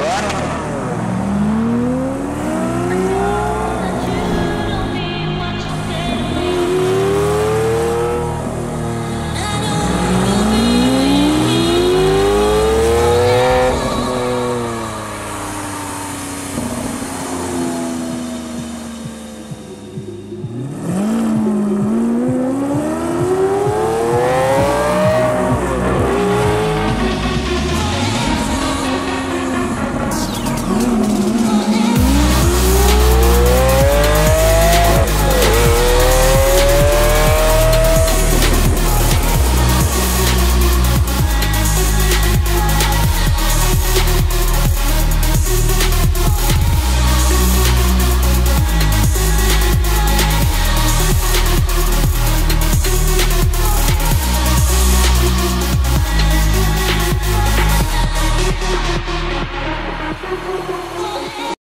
All right.